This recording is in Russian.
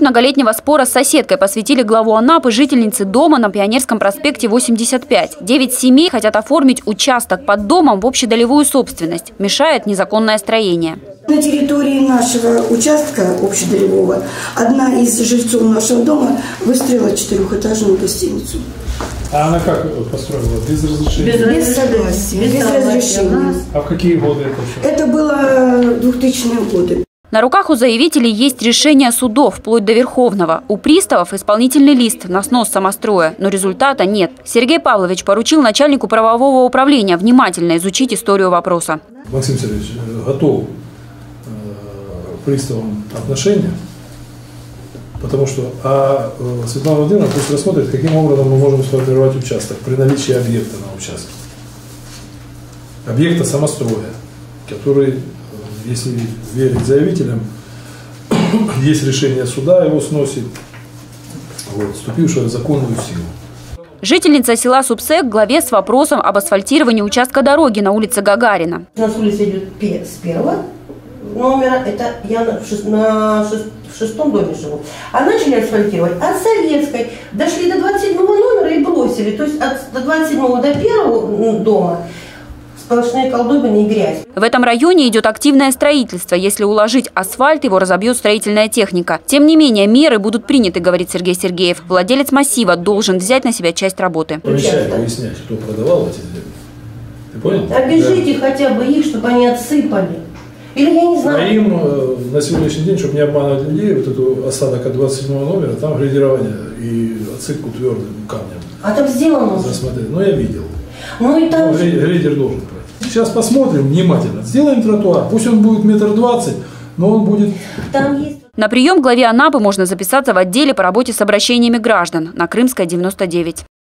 Суть многолетнего спора с соседкой посвятили главу Анапы жительницы дома на Пионерском проспекте 85. Девять семей хотят оформить участок под домом в общедолевую собственность. Мешает незаконное строение. На территории нашего участка общедолевого одна из жильцов нашего дома выстроила четырехэтажную гостиницу. А она как построила? Без разрешения? Без согласия, без разрешения. А в какие годы это все? Это было 2000-е годы. На руках у заявителей есть решение судов, вплоть до Верховного. У приставов исполнительный лист на снос самостроя, но результата нет. Сергей Павлович поручил начальнику правового управления внимательно изучить историю вопроса. Максим Сергеевич, э, готов э, приставам отношения, потому что а э, Светлана Владимировна пусть рассмотрит, каким образом мы можем сформировать участок при наличии объекта на участке. Объекта самостроя, который, если верить заявителям, есть решение суда, его сносит, вот, вступившее в законную силу. Жительница села Субсек главе с вопросом об асфальтировании участка дороги на улице Гагарина. У нас улица идет с первого номера, это я на, шест- на шест- в шестом доме живу. А начали асфальтировать от Советской, дошли до 27 номера и бросили. То есть от до 27 до первого дома сплошные колдобины и грязь. В этом районе идет активное строительство. Если уложить асфальт, его разобьет строительная техника. Тем не менее, меры будут приняты, говорит Сергей Сергеев. Владелец массива должен взять на себя часть работы. Помещай выяснять, кто продавал эти земли. Ты понял? Обижите хотя бы их, чтобы они отсыпали. Или я не А знаю. им э, на сегодняшний день, чтобы не обманывать людей, вот эту осадок от 27 номера, там градирование и отсыпку твердым камнем А там сделано засмотреть. Ну, я видел. Ну и там Ну, грейдер должен пройти. Сейчас посмотрим внимательно. Сделаем тротуар. Пусть он будет метр двадцать, но он будет там есть На прием главе Анапы можно записаться в отделе по работе с обращениями граждан на Крымская, 99.